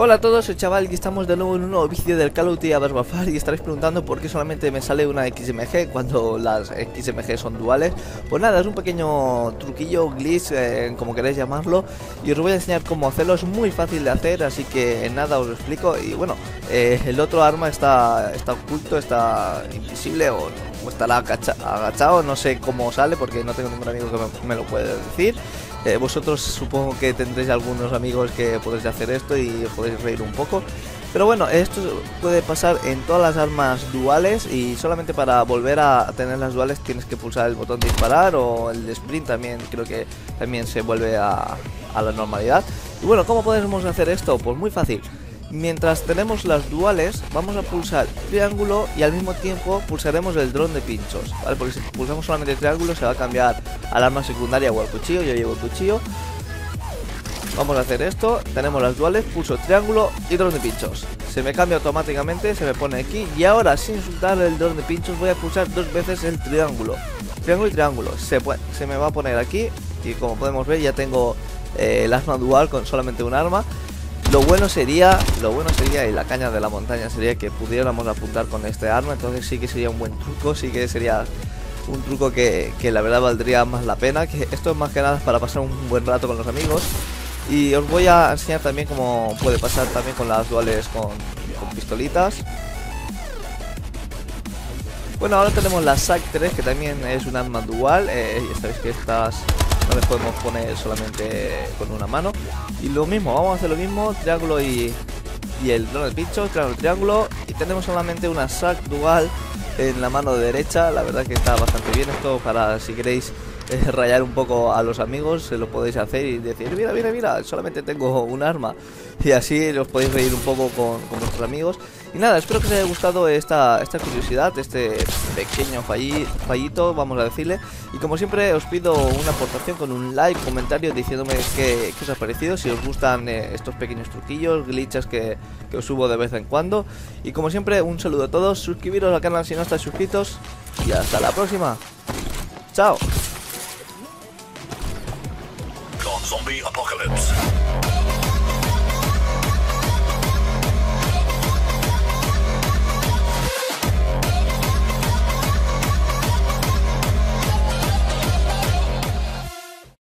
Hola a todos, soy Chaval y estamos de nuevo en un nuevo vídeo del Call of Duty Warfare y estaréis preguntando por qué solamente me sale una XMG cuando las XMG son duales. Pues nada, es un pequeño truquillo, glitch, eh, como queréis llamarlo, y os voy a enseñar cómo hacerlo, es muy fácil de hacer, así que nada, os lo explico. Y bueno, eh, el otro arma está, está oculto, está invisible o, estará agachado, no sé cómo sale porque no tengo ningún amigo que me, me lo pueda decir. Eh, vosotros supongo que tendréis algunos amigos que podéis hacer esto y podéis reír un poco. Pero bueno, esto puede pasar en todas las armas duales y solamente para volver a tener las duales tienes que pulsar el botón de disparar o el sprint también creo que también se vuelve a, a la normalidad. Y bueno, ¿cómo podemos hacer esto? Pues muy fácil. Mientras tenemos las duales, vamos a pulsar triángulo y al mismo tiempo pulsaremos el dron de pinchos. Porque si pulsamos solamente el triángulo se va a cambiar al arma secundaria o al cuchillo, yo llevo el cuchillo. Vamos a hacer esto, tenemos las duales, pulso triángulo y dron de pinchos. Se me cambia automáticamente, se me pone aquí y ahora sin soltar el dron de pinchos voy a pulsar dos veces el triángulo. Triángulo y triángulo, se, se me va a poner aquí y como podemos ver ya tengo eh, el arma dual con solamente un arma lo bueno sería, lo bueno sería, y la caña de la montaña sería que pudiéramos apuntar con este arma, entonces sí que sería un buen truco, sí que sería un truco que, la verdad valdría más la pena, que esto es más que nada para pasar un buen rato con los amigos. Y os voy a enseñar también cómo puede pasar también con las duales con, pistolitas. Bueno, ahora tenemos la SAC 3, que también es un arma dual, eh, ya sabéis que estas no les podemos poner solamente con una mano. Y lo mismo, vamos a hacer lo mismo, triángulo y, y el drone de pincho, triángulo, triángulo. Y tenemos solamente una SAC dual en la mano derecha, la verdad que está bastante bien esto para si queréis rayar un poco a los amigos, se lo podéis hacer y decir, mira, mira, mira, solamente tengo un arma. Y así os podéis reír un poco con, vuestros amigos. Y nada, espero que os haya gustado esta, esta curiosidad, este pequeño fallito, vamos a decirle. Y como siempre os pido una aportación con un like, comentario diciéndome qué, os ha parecido, si os gustan eh, estos pequeños truquillos, glitches que, que os subo de vez en cuando. Y como siempre, un saludo a todos, suscribiros al canal si no estáis suscritos. Y hasta la próxima. Chao. zombie apocalypse.